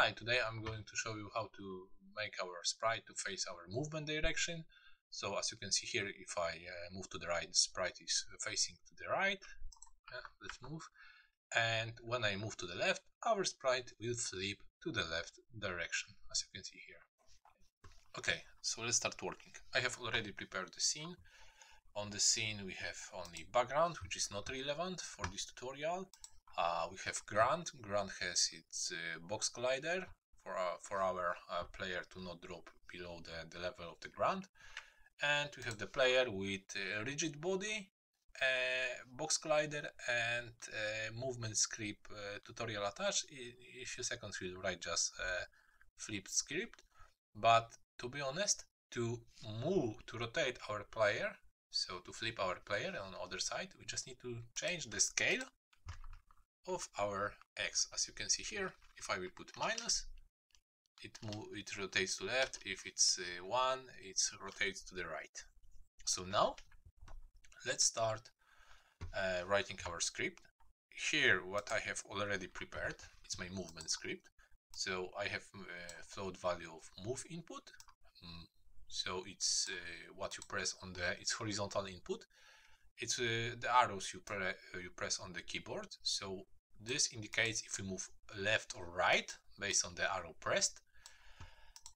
Hi, today I'm going to show you how to make our sprite to face our movement direction. So as you can see here, if I uh, move to the right, the sprite is facing to the right. Uh, let's move. And when I move to the left, our sprite will flip to the left direction, as you can see here. Okay, so let's start working. I have already prepared the scene. On the scene we have only background, which is not relevant for this tutorial. Uh, we have Ground. Ground has its uh, box collider for, uh, for our uh, player to not drop below the, the level of the ground. And we have the player with rigid body, box collider and movement script tutorial attached. In a few seconds we'll write just flipped script. But to be honest, to move, to rotate our player, so to flip our player on the other side, we just need to change the scale of our x. As you can see here, if I will put minus, it move, it rotates to left. If it's uh, 1, it rotates to the right. So now, let's start uh, writing our script. Here, what I have already prepared is my movement script. So I have a uh, float value of move input. Mm, so it's uh, what you press on the it's horizontal input. It's uh, the arrows you, pre you press on the keyboard. So this indicates if we move left or right based on the arrow pressed.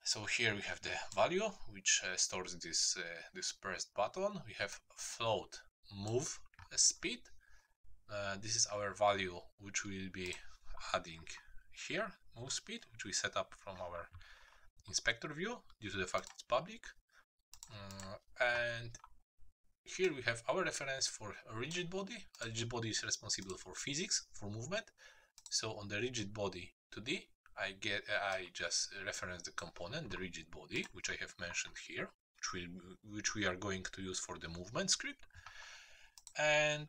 So here we have the value which uh, stores this uh, this pressed button. We have float move speed. Uh, this is our value which we'll be adding here move speed which we set up from our inspector view due to the fact it's public. Uh, and here we have our reference for a rigid body. A rigid body is responsible for physics, for movement. So on the rigid body 2D, I get I just reference the component, the rigid body, which I have mentioned here, which we which we are going to use for the movement script. And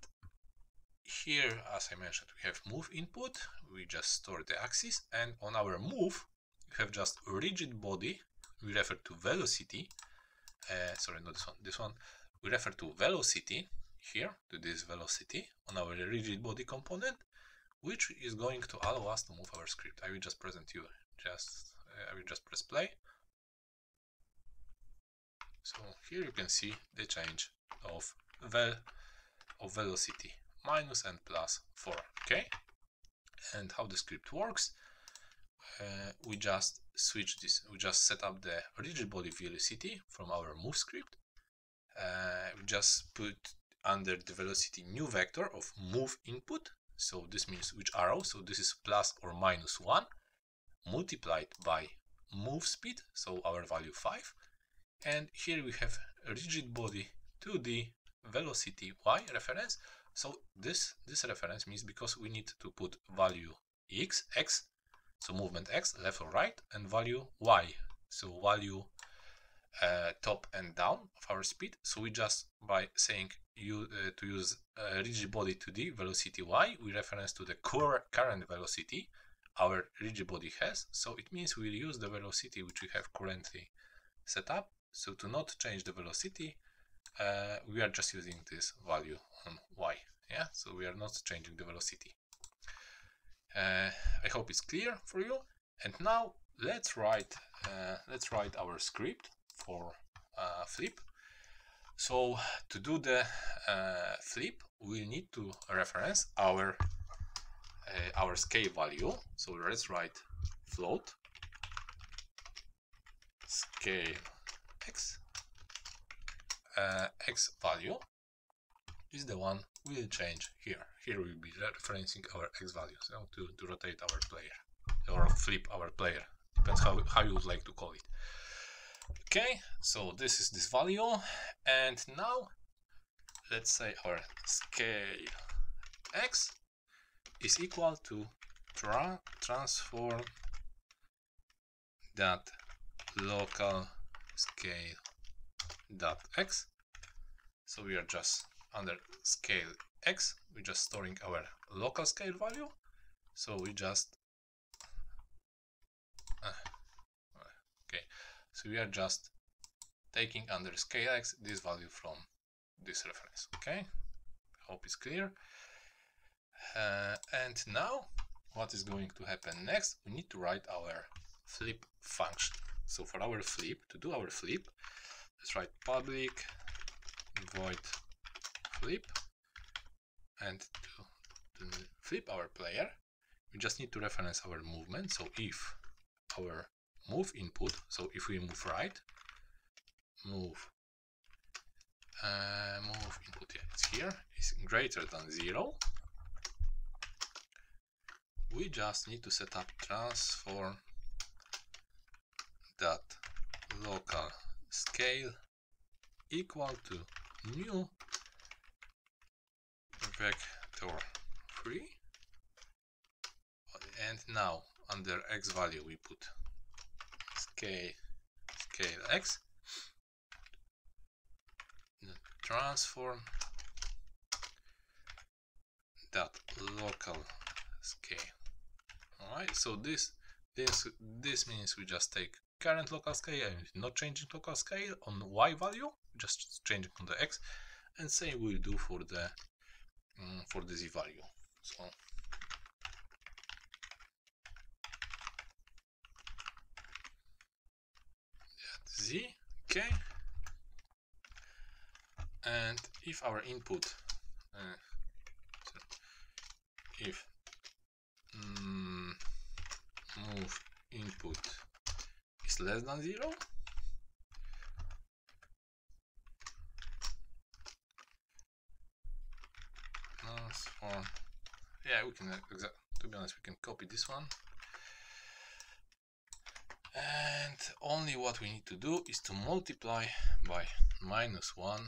here, as I mentioned, we have move input. We just store the axis, and on our move, we have just rigid body. We refer to velocity. Uh, sorry, not this one. This one we refer to velocity here, to this velocity on our rigid body component, which is going to allow us to move our script. I will just present you, just uh, I will just press play. So here you can see the change of vel of velocity minus and plus 4 okay and how the script works uh, we just switch this we just set up the rigid body velocity from our move script uh, just put under the velocity new vector of move input. So this means which arrow. So this is plus or minus 1 multiplied by move speed. So our value 5. And here we have rigid body 2D velocity y reference. So this, this reference means because we need to put value x, x, so movement x, left or right, and value y, so value uh, top and down of our speed. So we just by saying you uh, to use a rigid body 2D velocity y, we reference to the core current velocity our rigid body has. So it means we'll use the velocity which we have currently set up. So to not change the velocity, uh, we are just using this value on y. Yeah, so we are not changing the velocity. Uh, I hope it's clear for you. And now let's write uh, let's write our script for uh, flip. So to do the uh, flip, we need to reference our uh, our scale value. So let's write float scale x uh, x value is the one we'll change here. Here we'll be referencing our x value, so to, to rotate our player or flip our player, depends how, how you would like to call it. Okay, so this is this value, and now let's say our scale x is equal to tra transform that local scale dot x. So we are just under scale x, we're just storing our local scale value. So we just uh, okay so we are just taking under scale x this value from this reference. Okay, hope it's clear. Uh, and now what is going to happen next? We need to write our flip function. So for our flip, to do our flip, let's write public void flip and to, to flip our player, we just need to reference our movement. So if our move input, so if we move right, move uh, move input, yeah, it's here, is greater than zero, we just need to set up transform that local scale equal to new vector 3 and now under x value we put scale x. Transform that local scale alright so this this this means we just take current local scale and not changing local scale on y value just changing on the x and same we'll do for the um, for the z value. So z okay. And if our input uh, if mm, move input is less than zero transform yeah we can to be honest we can copy this one and only what we need to do is to multiply by minus 1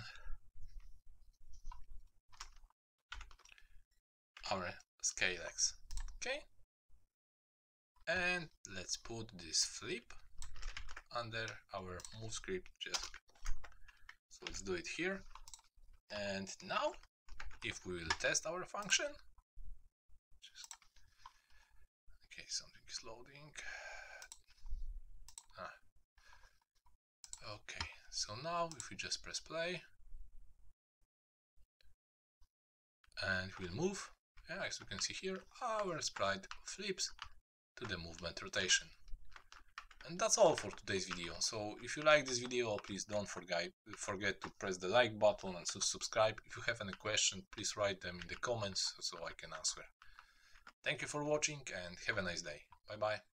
our scale x. Okay. And let's put this flip under our move script just. So let's do it here. And now if we will test our function. Just, okay something is loading ah. okay so now if we just press play and we'll move yeah, as you can see here, our sprite flips to the movement rotation. And that's all for today's video. So if you like this video, please don't forget, forget to press the like button and subscribe. If you have any question, please write them in the comments so I can answer. Thank you for watching and have a nice day. Bye bye.